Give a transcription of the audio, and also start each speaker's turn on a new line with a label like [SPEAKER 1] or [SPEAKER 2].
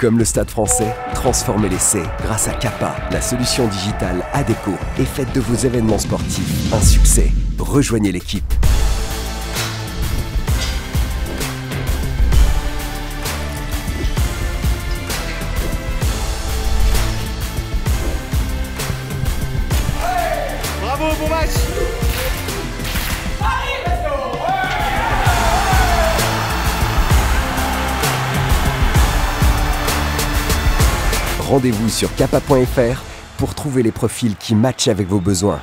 [SPEAKER 1] Comme le Stade français, transformez l'essai grâce à Kappa, la solution digitale ADECO, et faites de vos événements sportifs un succès. Rejoignez l'équipe.
[SPEAKER 2] Bravo, bon match
[SPEAKER 1] Rendez-vous sur kappa.fr pour trouver les profils qui matchent avec vos besoins.